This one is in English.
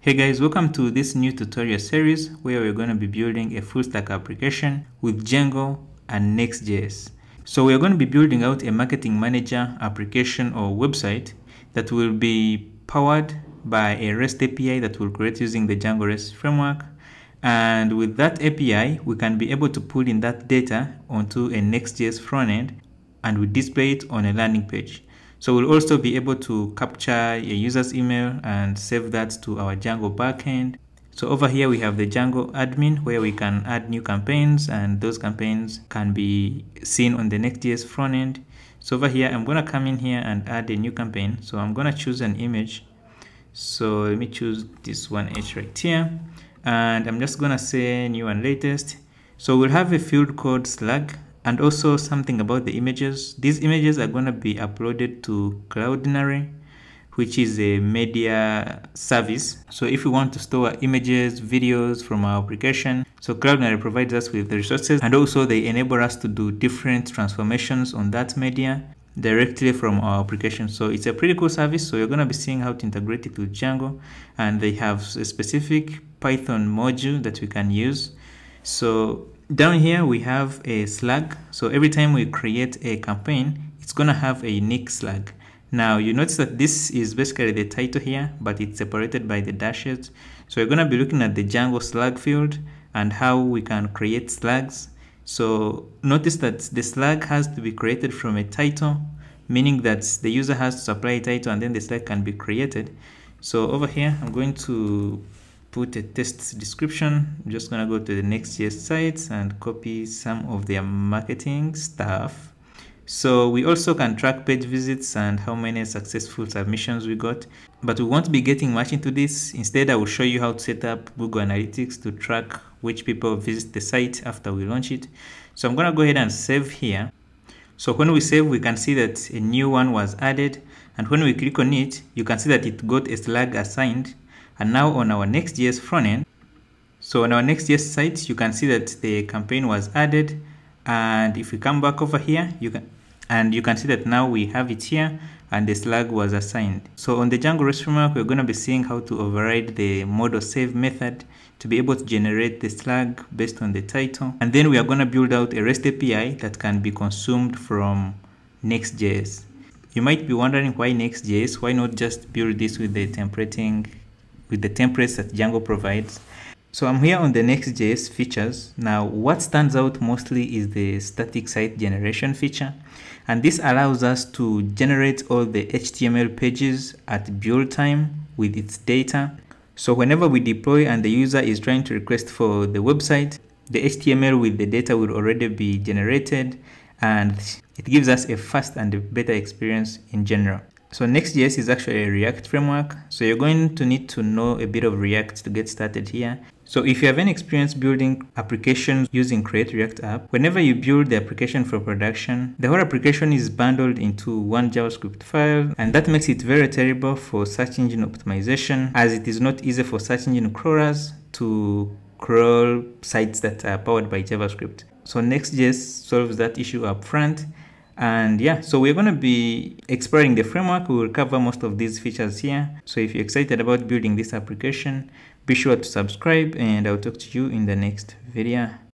Hey guys, welcome to this new tutorial series where we're going to be building a full stack application with Django and Next.js. So we're going to be building out a marketing manager application or website that will be powered by a REST API that we'll create using the Django REST framework. And with that API, we can be able to pull in that data onto a Next.js frontend and we display it on a landing page. So we'll also be able to capture a user's email and save that to our Django backend. So over here we have the Django admin where we can add new campaigns and those campaigns can be seen on the Next.js frontend. So over here I'm gonna come in here and add a new campaign. So I'm gonna choose an image. So let me choose this one H right here and I'm just gonna say new and latest. So we'll have a field called slug and also something about the images. These images are going to be uploaded to Cloudinary, which is a media service. So if we want to store images, videos from our application, so Cloudinary provides us with the resources and also they enable us to do different transformations on that media directly from our application. So it's a pretty cool service. So you're going to be seeing how to integrate it with Django and they have a specific Python module that we can use. So down here we have a slug. So every time we create a campaign, it's going to have a unique slug. Now you notice that this is basically the title here, but it's separated by the dashes. So we're going to be looking at the Django slug field and how we can create slugs. So notice that the slug has to be created from a title, meaning that the user has to supply a title and then the slug can be created. So over here, I'm going to put a test description. I'm just gonna go to the next Next.js sites and copy some of their marketing stuff. So we also can track page visits and how many successful submissions we got, but we won't be getting much into this. Instead, I will show you how to set up Google Analytics to track which people visit the site after we launch it. So I'm gonna go ahead and save here. So when we save, we can see that a new one was added. And when we click on it, you can see that it got a slug assigned and now on our Next.js frontend, so on our Next.js site, you can see that the campaign was added. And if we come back over here, you can, and you can see that now we have it here and the slug was assigned. So on the Django REST framework, we're going to be seeing how to override the model save method to be able to generate the slug based on the title. And then we are going to build out a REST API that can be consumed from Next.js. You might be wondering why Next.js, why not just build this with the templating with the templates that Django provides. So I'm here on the Next.js features. Now, what stands out mostly is the static site generation feature. And this allows us to generate all the HTML pages at build time with its data. So whenever we deploy and the user is trying to request for the website, the HTML with the data will already be generated and it gives us a fast and a better experience in general. So Next.js is actually a React framework. So you're going to need to know a bit of React to get started here. So if you have any experience building applications using Create React App, whenever you build the application for production, the whole application is bundled into one JavaScript file, and that makes it very terrible for search engine optimization as it is not easy for search engine crawlers to crawl sites that are powered by JavaScript. So Next.js solves that issue up front and yeah, so we're going to be exploring the framework. We will cover most of these features here. So if you're excited about building this application, be sure to subscribe and I'll talk to you in the next video.